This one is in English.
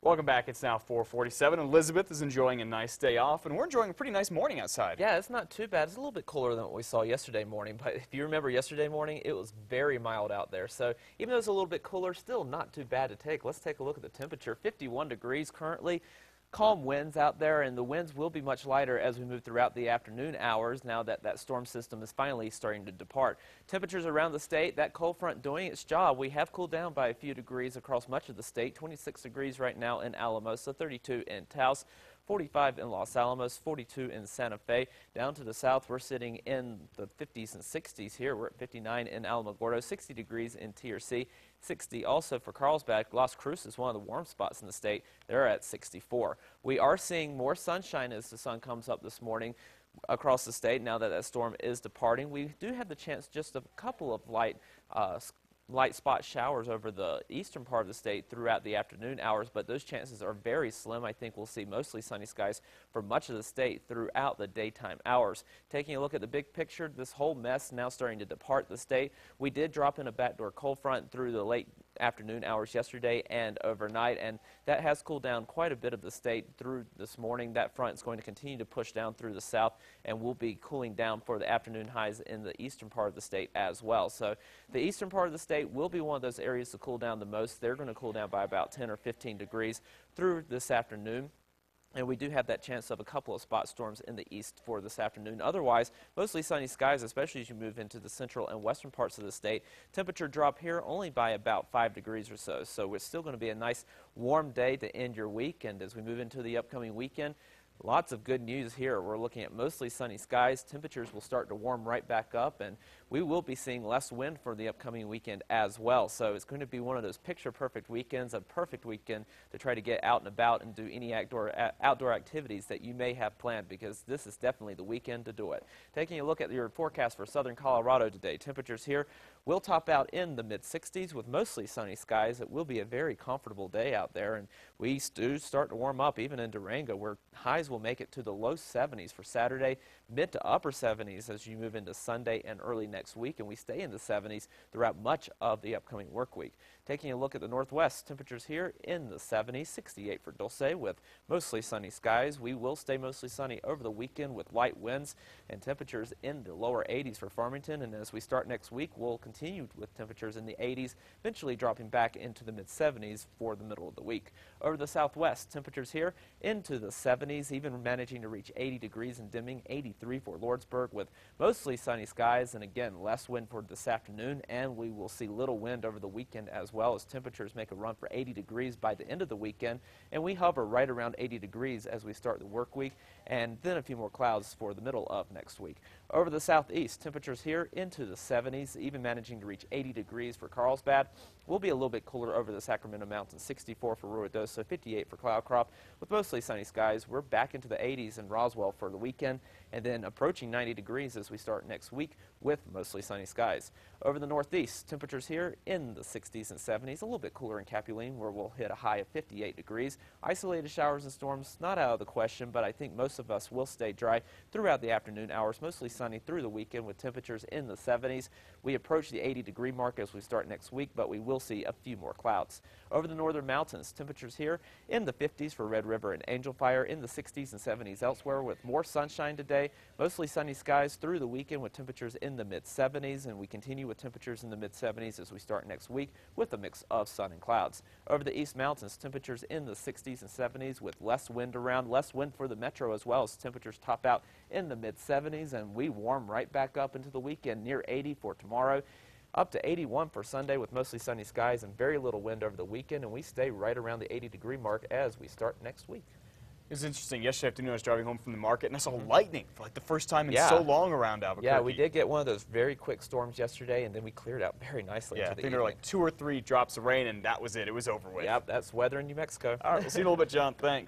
Welcome back. It's now 447. Elizabeth is enjoying a nice day off, and we're enjoying a pretty nice morning outside. Yeah, it's not too bad. It's a little bit cooler than what we saw yesterday morning, but if you remember yesterday morning, it was very mild out there. So even though it's a little bit cooler, still not too bad to take. Let's take a look at the temperature. 51 degrees currently calm winds out there, and the winds will be much lighter as we move throughout the afternoon hours now that that storm system is finally starting to depart. Temperatures around the state, that cold front doing its job. We have cooled down by a few degrees across much of the state. 26 degrees right now in Alamosa, 32 in Taos. 45 in Los Alamos, 42 in Santa Fe. Down to the south, we're sitting in the 50s and 60s here. We're at 59 in Alamogordo, 60 degrees in T or C, 60 also for Carlsbad. Las Cruces is one of the warm spots in the state. They're at 64. We are seeing more sunshine as the sun comes up this morning across the state now that that storm is departing. We do have the chance just of a couple of light uh, light spot showers over the eastern part of the state throughout the afternoon hours, but those chances are very slim. I think we'll see mostly sunny skies for much of the state throughout the daytime hours. Taking a look at the big picture, this whole mess now starting to depart the state. We did drop in a backdoor cold front through the late afternoon hours yesterday and overnight, and that has cooled down quite a bit of the state through this morning. That front is going to continue to push down through the south and will be cooling down for the afternoon highs in the eastern part of the state as well. So the eastern part of the state will be one of those areas to cool down the most. They're going to cool down by about 10 or 15 degrees through this afternoon. And we do have that chance of a couple of spot storms in the east for this afternoon. Otherwise, mostly sunny skies, especially as you move into the central and western parts of the state. Temperature drop here only by about 5 degrees or so. So it's still going to be a nice warm day to end your week. And as we move into the upcoming weekend, Lots of good news here. We're looking at mostly sunny skies. Temperatures will start to warm right back up, and we will be seeing less wind for the upcoming weekend as well. So it's going to be one of those picture-perfect weekends, a perfect weekend to try to get out and about and do any outdoor, outdoor activities that you may have planned because this is definitely the weekend to do it. Taking a look at your forecast for southern Colorado today, temperatures here will top out in the mid-60s with mostly sunny skies. It will be a very comfortable day out there, and we do start to warm up even in Durango where highs will make it to the low 70s for Saturday, mid to upper 70s as you move into Sunday and early next week, and we stay in the 70s throughout much of the upcoming work week. Taking a look at the northwest, temperatures here in the 70s, 68 for Dulce with mostly sunny skies. We will stay mostly sunny over the weekend with light winds and temperatures in the lower 80s for Farmington, and as we start next week, we'll continue with temperatures in the 80s, eventually dropping back into the mid 70s for the middle of the week. Over the southwest, temperatures here into the 70s, even managing to reach 80 degrees and Deming, 83 for Lordsburg with mostly sunny skies and again less wind for this afternoon and we will see little wind over the weekend as well as temperatures make a run for 80 degrees by the end of the weekend and we hover right around 80 degrees as we start the work week and then a few more clouds for the middle of next week. Over the southeast, temperatures here into the 70s, even managing to reach 80 degrees for Carlsbad. Will be a little bit cooler over the Sacramento Mountains, 64 for Ruidoso, 58 for Cloudcroft, with mostly sunny skies. We're back into the 80s in Roswell for the weekend, and then approaching 90 degrees as we start next week with mostly sunny skies. Over the northeast, temperatures here in the 60s and 70s, a little bit cooler in Capulin, where we'll hit a high of 58 degrees. Isolated showers and storms, not out of the question, but I think most of us will stay dry throughout the afternoon hours, mostly sunny through the weekend with temperatures in the 70s. We approach the 80 degree mark as we start next week, but we will see a few more clouds. Over the northern mountains, temperatures here in the 50s for Red River and Angel Fire, in the 60s and 70s elsewhere with more sunshine today. Mostly sunny skies through the weekend with temperatures in the mid 70s, and we continue with temperatures in the mid 70s as we start next week with a mix of sun and clouds. Over the east mountains, temperatures in the 60s and 70s with less wind around, less wind for the metro as well as temperatures top out in the mid 70s, and we warm right back up into the weekend near 80 for tomorrow up to 81 for Sunday with mostly sunny skies and very little wind over the weekend, and we stay right around the 80 degree mark as we start next week. It's interesting. Yesterday afternoon, I was driving home from the market, and I saw mm -hmm. lightning for like the first time in yeah. so long around Albuquerque. Yeah, we did get one of those very quick storms yesterday, and then we cleared out very nicely. Yeah, I think there were like two or three drops of rain, and that was it. It was over with. Yep, that's weather in New Mexico. All right, we'll see you in a little bit, John. Thanks.